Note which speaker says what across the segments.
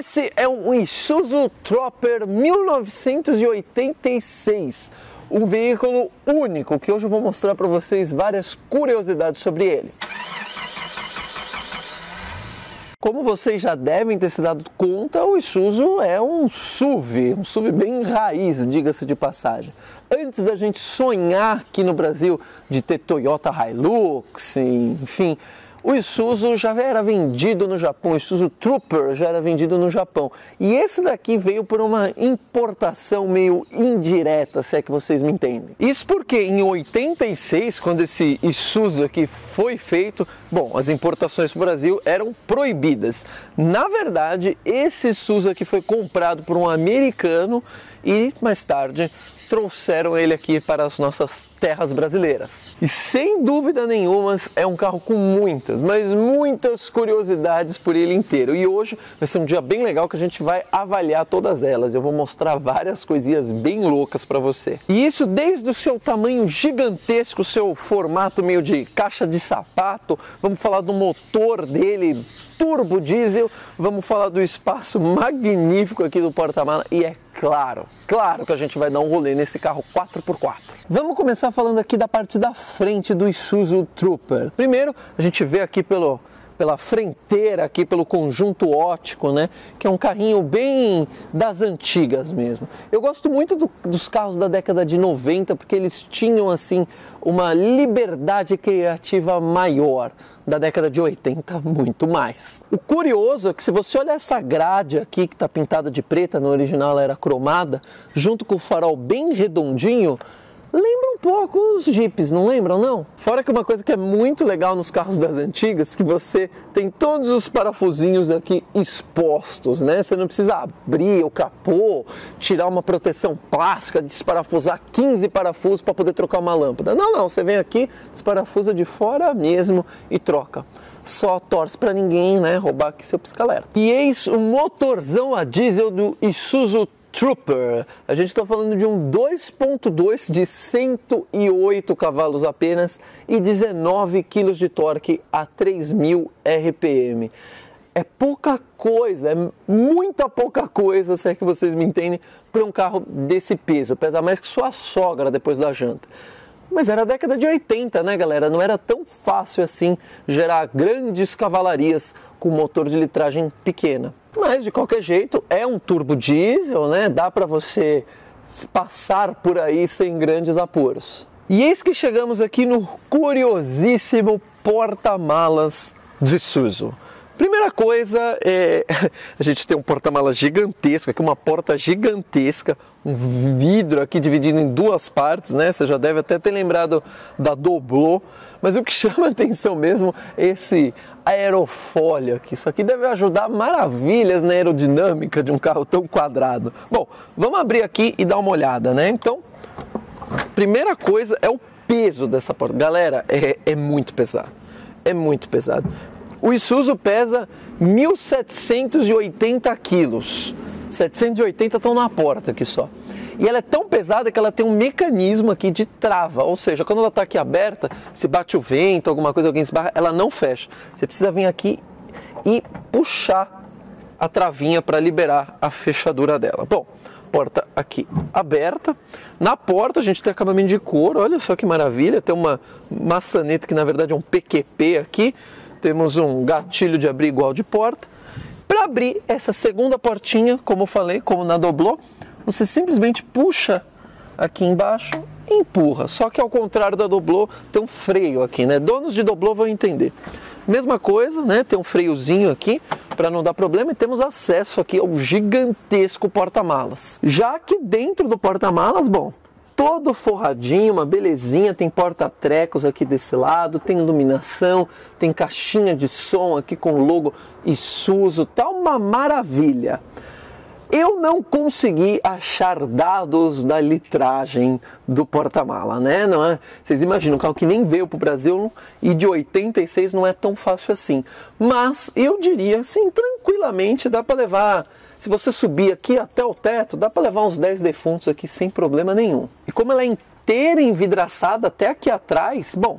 Speaker 1: Esse é um Isuzu Trooper 1986, um veículo único que hoje eu vou mostrar para vocês várias curiosidades sobre ele. Como vocês já devem ter se dado conta, o Isuzu é um SUV, um SUV bem raiz, diga-se de passagem. Antes da gente sonhar aqui no Brasil de ter Toyota Hilux, enfim, o Isuzu já era vendido no Japão, o Isuzu Trooper já era vendido no Japão. E esse daqui veio por uma importação meio indireta, se é que vocês me entendem. Isso porque em 86, quando esse Isuzu aqui foi feito, bom, as importações para o Brasil eram proibidas. Na verdade, esse Isuzu aqui foi comprado por um americano e mais tarde trouxeram ele aqui para as nossas terras brasileiras. E sem dúvida nenhuma é um carro com muitas, mas muitas curiosidades por ele inteiro. E hoje vai ser um dia bem legal que a gente vai avaliar todas elas. Eu vou mostrar várias coisinhas bem loucas para você. E isso desde o seu tamanho gigantesco, seu formato meio de caixa de sapato. Vamos falar do motor dele turbo diesel, vamos falar do espaço magnífico aqui do porta-mala e é claro, claro que a gente vai dar um rolê nesse carro 4x4. Vamos começar falando aqui da parte da frente do Isuzu Trooper. Primeiro, a gente vê aqui pelo pela frenteira aqui, pelo conjunto ótico, né? Que é um carrinho bem das antigas mesmo. Eu gosto muito do, dos carros da década de 90 porque eles tinham assim uma liberdade criativa maior. Da década de 80, muito mais. O curioso é que se você olhar essa grade aqui que está pintada de preta, no original ela era cromada, junto com o farol bem redondinho, lembra um pouco os Jeeps, não lembram não? Fora que uma coisa que é muito legal nos carros das antigas, que você tem todos os parafusinhos aqui expostos, né? Você não precisa abrir o capô, tirar uma proteção plástica, desparafusar 15 parafusos para poder trocar uma lâmpada. Não, não, você vem aqui, desparafusa de fora mesmo e troca só torce para ninguém, né, roubar aqui seu pisca-alerta. E eis o motorzão a diesel do Isuzu Trooper. A gente está falando de um 2.2 de 108 cavalos apenas e 19 kg de torque a 3.000 RPM. É pouca coisa, é muita pouca coisa, se é que vocês me entendem, para um carro desse peso. Pesa mais que sua sogra depois da janta. Mas era a década de 80, né, galera? Não era tão fácil assim gerar grandes cavalarias com motor de litragem pequena. Mas de qualquer jeito é um turbo diesel, né? Dá para você passar por aí sem grandes apuros. E eis que chegamos aqui no curiosíssimo porta-malas de Suzu. Primeira coisa, é, a gente tem um porta-malas gigantesco, aqui uma porta gigantesca, um vidro aqui dividido em duas partes, né? Você já deve até ter lembrado da Doblô, mas o que chama atenção mesmo é esse aerofólio aqui. Isso aqui deve ajudar maravilhas na aerodinâmica de um carro tão quadrado. Bom, vamos abrir aqui e dar uma olhada, né? Então, primeira coisa é o peso dessa porta. Galera, é, é muito pesado. É muito pesado. O Isuzu pesa 1.780 quilos. 780 estão na porta aqui só. E ela é tão pesada que ela tem um mecanismo aqui de trava, ou seja, quando ela está aqui aberta, se bate o vento, alguma coisa, alguém se barra, ela não fecha. Você precisa vir aqui e puxar a travinha para liberar a fechadura dela. Bom, porta aqui aberta. Na porta a gente tem acabamento de couro, olha só que maravilha, tem uma maçaneta que na verdade é um PQP aqui temos um gatilho de abrir igual de porta. Para abrir essa segunda portinha, como eu falei, como na doblô, você simplesmente puxa aqui embaixo e empurra. Só que ao contrário da doblô, tem um freio aqui, né? Donos de doblô vão entender. Mesma coisa, né? Tem um freiozinho aqui para não dar problema e temos acesso aqui ao gigantesco porta-malas. Já que dentro do porta-malas, bom, todo forradinho, uma belezinha, tem porta-trecos aqui desse lado, tem iluminação, tem caixinha de som aqui com logo Isuzu, tá uma maravilha. Eu não consegui achar dados da litragem do porta-mala, né? Não é? Vocês imaginam, um carro que nem veio para o Brasil e de 86 não é tão fácil assim. Mas eu diria, assim, tranquilamente dá para levar se você subir aqui até o teto, dá para levar uns 10 defuntos aqui sem problema nenhum. E como ela é inteira envidraçada até aqui atrás, bom,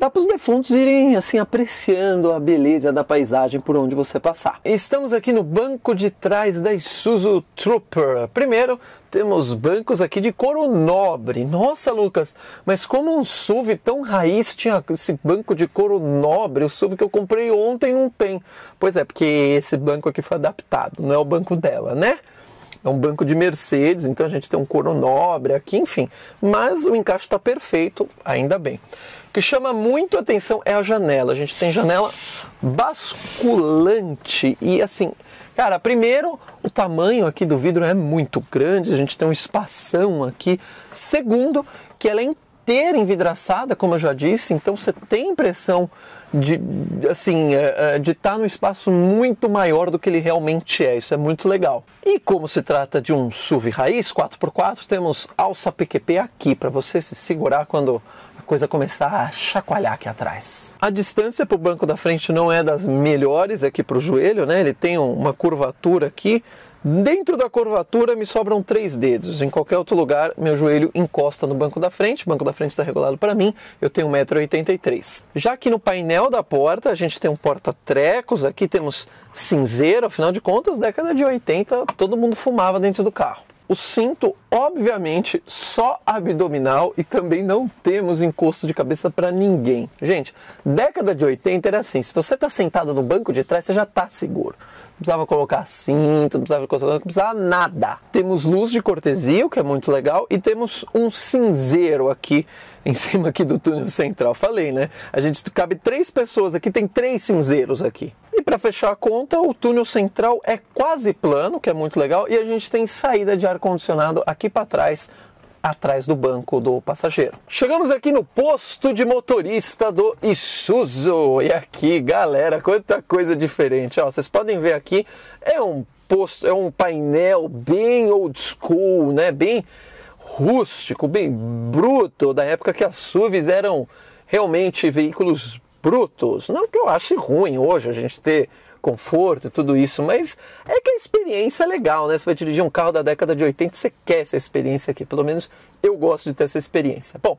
Speaker 1: dá para os defuntos irem assim apreciando a beleza da paisagem por onde você passar. Estamos aqui no banco de trás da Isuzu Trooper. Primeiro, temos bancos aqui de couro nobre. Nossa, Lucas, mas como um SUV tão raiz tinha esse banco de couro nobre? O SUV que eu comprei ontem não tem. Pois é, porque esse banco aqui foi adaptado, não é o banco dela, né? É um banco de Mercedes, então a gente tem um couro nobre aqui, enfim. Mas o encaixe está perfeito, ainda bem. O que chama muito atenção é a janela. A gente tem janela basculante e assim, cara, primeiro o tamanho aqui do vidro é muito grande, a gente tem um espação aqui. Segundo, que ela é inteira envidraçada, como eu já disse, então você tem impressão de assim é, é, de estar num espaço muito maior do que ele realmente é. Isso é muito legal. E como se trata de um SUV raiz 4x4, temos alça PQP aqui para você se segurar quando coisa começar a chacoalhar aqui atrás. A distância para o banco da frente não é das melhores aqui para o joelho, né? Ele tem uma curvatura aqui. Dentro da curvatura me sobram três dedos. Em qualquer outro lugar, meu joelho encosta no banco da frente. O banco da frente está regulado para mim. Eu tenho 1,83m. Já aqui no painel da porta, a gente tem um porta-trecos. Aqui temos cinzeiro. Afinal de contas, década de 80, todo mundo fumava dentro do carro. O cinto, obviamente, só abdominal e também não temos encosto de cabeça para ninguém. Gente, década de 80 era assim: se você está sentado no banco de trás, você já está seguro. Não precisava colocar cinto, não precisava, colocar, não precisava nada. Temos luz de cortesia, o que é muito legal, e temos um cinzeiro aqui em cima aqui do túnel central. Falei, né? A gente cabe três pessoas aqui, tem três cinzeiros aqui. E para fechar a conta, o túnel central é quase plano, que é muito legal, e a gente tem saída de ar condicionado aqui para trás, atrás do banco do passageiro. Chegamos aqui no posto de motorista do Isuzu. E aqui, galera, quanta coisa diferente. Ó, vocês podem ver aqui, é um posto, é um painel bem old school, né? Bem rústico, bem bruto, da época que as SUVs eram realmente veículos brutos. Não que eu ache ruim hoje a gente ter conforto e tudo isso, mas é que a experiência é legal, né? Você vai dirigir um carro da década de 80, você quer essa experiência aqui. Pelo menos eu gosto de ter essa experiência. Bom,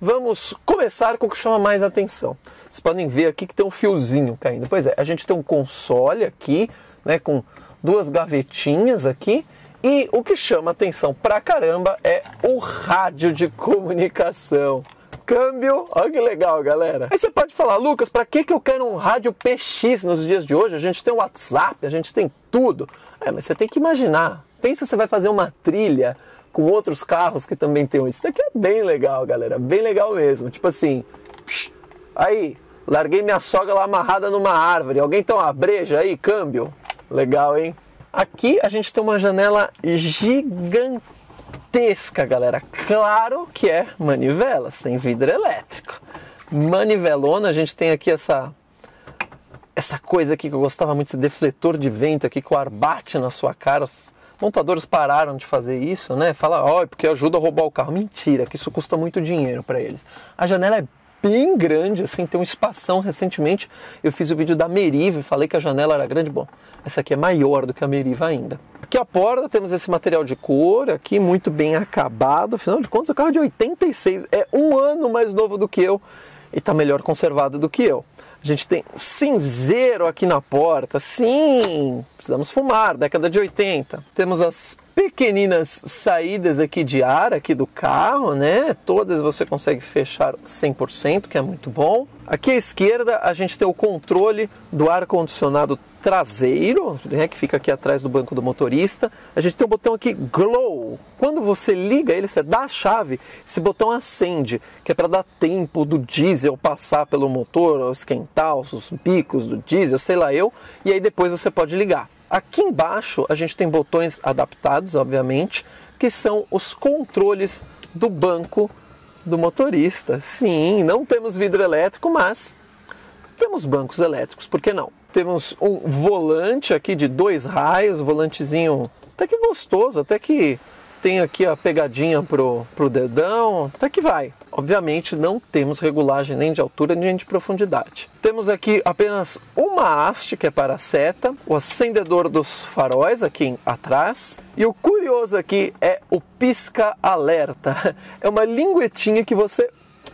Speaker 1: vamos começar com o que chama mais atenção. Vocês podem ver aqui que tem um fiozinho caindo. Pois é, a gente tem um console aqui, né, com duas gavetinhas aqui e o que chama atenção pra caramba é o rádio de comunicação. Câmbio, olha que legal, galera. Aí você pode falar, Lucas, para que, que eu quero um rádio PX nos dias de hoje? A gente tem o WhatsApp, a gente tem tudo. É, mas você tem que imaginar. Pensa se você vai fazer uma trilha com outros carros que também tem isso. Isso aqui é bem legal, galera. Bem legal mesmo. Tipo assim, psh, aí, larguei minha sogra lá amarrada numa árvore. Alguém tem uma breja aí, câmbio? Legal, hein? Aqui a gente tem uma janela gigantesca, galera. Claro que é manivela, sem vidro elétrico. Manivelona, a gente tem aqui essa essa coisa aqui que eu gostava muito, esse defletor de vento aqui que o ar bate na sua cara. Os montadores pararam de fazer isso, né? Fala, ó, oh, porque ajuda a roubar o carro. Mentira, que isso custa muito dinheiro para eles. A janela é bem grande, assim, tem um espação. Recentemente eu fiz o vídeo da Meriva e falei que a janela era grande. Bom, essa aqui é maior do que a Meriva ainda. Aqui a porta temos esse material de cor aqui, muito bem acabado. Afinal de contas, o carro é de 86 é um ano mais novo do que eu e está melhor conservado do que eu. Gente tem cinzeiro aqui na porta. Sim, precisamos fumar, década de 80. Temos as pequeninas saídas aqui de ar aqui do carro, né? Todas você consegue fechar 100%, que é muito bom. Aqui à esquerda a gente tem o controle do ar condicionado traseiro, né, que fica aqui atrás do banco do motorista. A gente tem o botão aqui glow. Quando você liga ele, você dá a chave, esse botão acende, que é para dar tempo do diesel passar pelo motor, esquentar os bicos do diesel, sei lá eu, e aí depois você pode ligar. Aqui embaixo a gente tem botões adaptados, obviamente, que são os controles do banco do motorista. Sim, não temos vidro elétrico, mas temos bancos elétricos, por que não? Temos um volante aqui de dois raios, volantezinho até que gostoso, até que tem aqui a pegadinha pro, pro dedão, até que vai. Obviamente não temos regulagem nem de altura nem de profundidade. Temos aqui apenas uma haste que é para a seta, o acendedor dos faróis aqui atrás e o curioso aqui é o pisca alerta. É uma linguetinha que você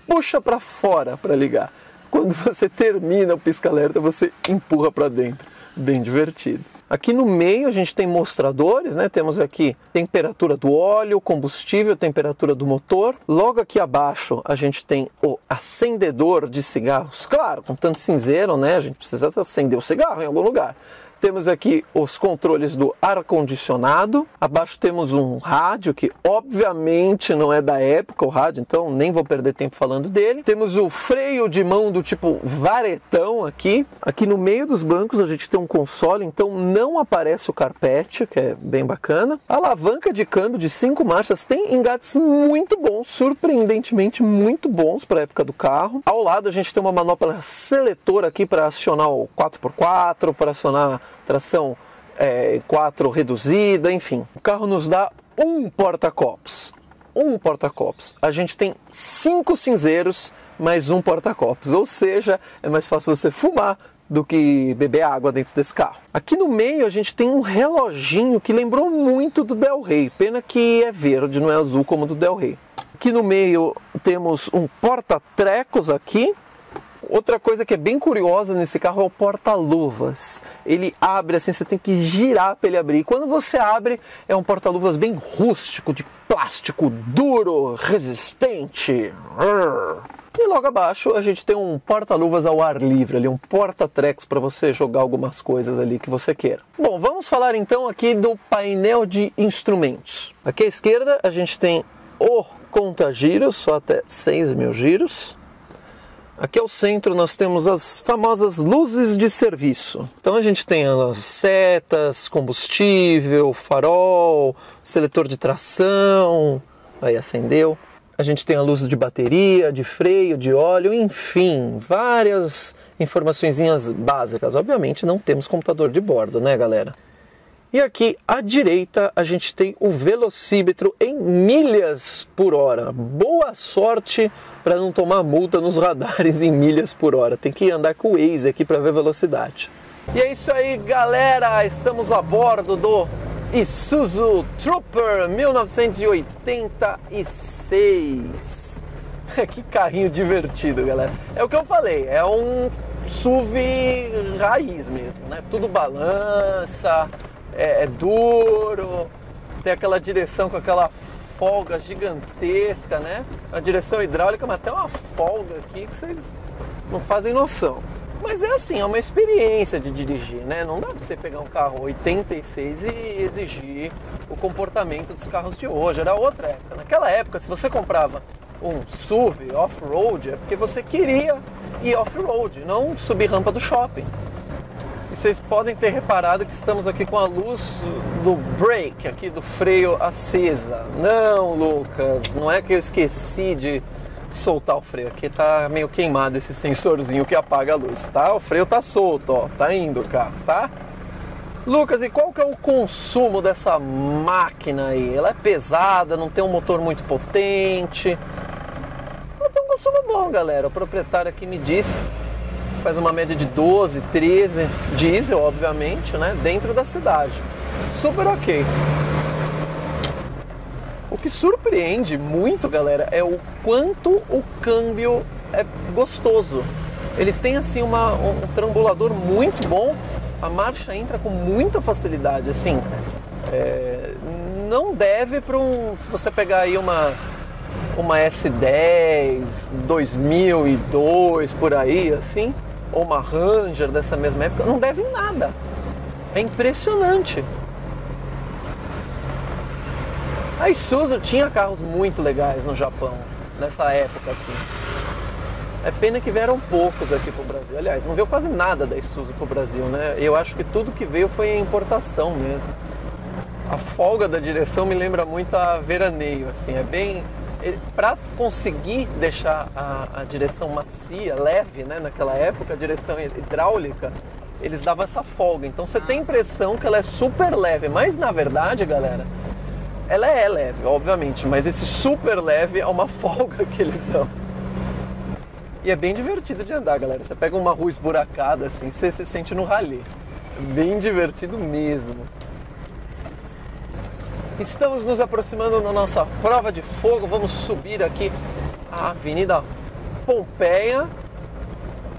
Speaker 1: puxa para fora para ligar. quando você termina o pisca-alerta, você empurra para dentro. Bem divertido. Aqui no meio a gente tem mostradores, né? Temos aqui temperatura do óleo, combustível, temperatura do motor. Logo aqui abaixo a gente tem o acendedor de cigarros. Claro, com tanto cinzeiro, né? A gente precisa acender o cigarro em algum lugar. Temos aqui os controles do ar-condicionado. Abaixo temos um rádio que obviamente não é da época o rádio, então nem vou perder tempo falando dele. Temos o freio de mão do tipo varetão aqui. Aqui no meio dos bancos a gente tem um console, então não aparece o carpete, que é bem bacana. A alavanca de câmbio de cinco marchas tem engates muito bons, surpreendentemente muito bons para a época do carro. Ao lado a gente tem uma manopla seletora aqui para acionar o 4x4, para acionar tração é, 4 reduzida, enfim. O carro nos dá um porta-copos. Um porta-copos. A gente tem cinco cinzeiros mais um porta-copos, ou seja, é mais fácil você fumar do que beber água dentro desse carro. Aqui no meio a gente tem um reloginho que lembrou muito do Del Rey, pena que é verde, não é azul como do Del Rey. Aqui no meio temos um porta-trecos aqui, Outra coisa que é bem curiosa nesse carro é o porta-luvas. Ele abre assim, você tem que girar para ele abrir. E quando você abre, é um porta-luvas bem rústico, de plástico duro, resistente. E logo abaixo a gente tem um porta-luvas ao ar livre, ali um porta-trecos para você jogar algumas coisas ali que você queira. Bom, vamos falar então aqui do painel de instrumentos. Aqui à esquerda a gente tem o conta-giros, só até 6 mil giros. Aqui ao centro nós temos as famosas luzes de serviço. Então a gente tem as setas, combustível, farol, seletor de tração, aí acendeu. A gente tem a luz de bateria, de freio, de óleo, enfim, várias informações básicas. Obviamente não temos computador de bordo, né, galera? E aqui à direita a gente tem o velocímetro em milhas por hora. Boa sorte para não tomar multa nos radares em milhas por hora. Tem que andar com o Waze aqui para ver velocidade. E é isso aí, galera. Estamos a bordo do Isuzu Trooper 1986. que carrinho divertido, galera. É o que eu falei, é um SUV raiz mesmo, né? Tudo balança, é, é duro, tem aquela direção com aquela folga gigantesca, né? A direção hidráulica, mas até uma folga aqui que vocês não fazem noção. Mas é assim, é uma experiência de dirigir, né? Não dá pra você pegar um carro 86 e exigir o comportamento dos carros de hoje. Era outra época. Naquela época, se você comprava um SUV off-road, é porque você queria ir off-road, não subir rampa do shopping. Vocês podem ter reparado que estamos aqui com a luz do brake, aqui do freio acesa. Não, Lucas, não é que eu esqueci de soltar o freio. Aqui tá meio queimado esse sensorzinho que apaga a luz, tá? O freio tá solto, ó, tá indo o carro, tá? Lucas, e qual que é o consumo dessa máquina aí? Ela é pesada, não tem um motor muito potente. Ela tem um consumo bom, galera. O proprietário aqui me disse faz uma média de 12, 13 diesel, obviamente, né, dentro da cidade. Super ok. O que surpreende muito, galera, é o quanto o câmbio é gostoso. Ele tem assim uma, um trambulador muito bom, a marcha entra com muita facilidade, assim. É, não deve para um. Se você pegar aí uma uma S10 2002 por aí, assim, ou uma Ranger dessa mesma época, não devem nada. É impressionante. A Isuzu tinha carros muito legais no Japão, nessa época aqui. É pena que vieram poucos aqui para o Brasil. Aliás, não veio quase nada da Isuzu para o Brasil, né? Eu acho que tudo que veio foi a importação mesmo. A folga da direção me lembra muito a veraneio, assim, é bem para conseguir deixar a, a, direção macia, leve, né, naquela época, a direção hidráulica, eles davam essa folga. Então você tem a impressão que ela é super leve, mas na verdade, galera, ela é leve, obviamente, mas esse super leve é uma folga que eles dão. E é bem divertido de andar, galera. Você pega uma rua esburacada assim, você se sente no rally. Bem divertido mesmo. Estamos nos aproximando da nossa prova de fogo. Vamos subir aqui a Avenida Pompeia.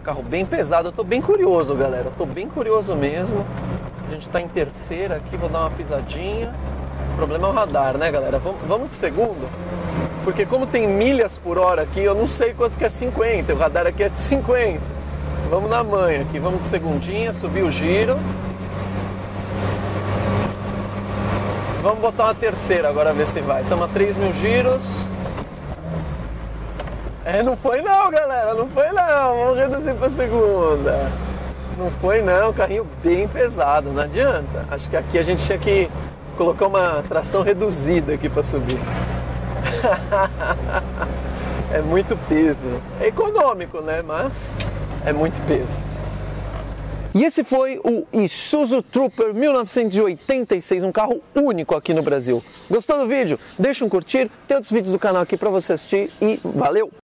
Speaker 1: Carro bem pesado, eu tô bem curioso, galera. Eu tô bem curioso mesmo. A gente tá em terceira aqui, vou dar uma pisadinha. O problema é o radar, né, galera? Vamos, vamos de segundo? Porque como tem milhas por hora aqui, eu não sei quanto que é 50. O radar aqui é de 50. Vamos na manha aqui, vamos de segundinha, subir o giro. Vamos botar uma terceira agora, ver se vai. Estamos a 3 mil giros. É, não foi não, galera, não foi não. Vamos reduzir para segunda. Não foi não, carrinho bem pesado, não adianta. Acho que aqui a gente tinha que colocar uma tração reduzida aqui para subir. é muito peso. É econômico, né? Mas é muito peso. E esse foi o Isuzu Trooper 1986, um carro único aqui no Brasil. Gostou do vídeo? Deixa um curtir, tem outros vídeos do canal aqui para você assistir e valeu!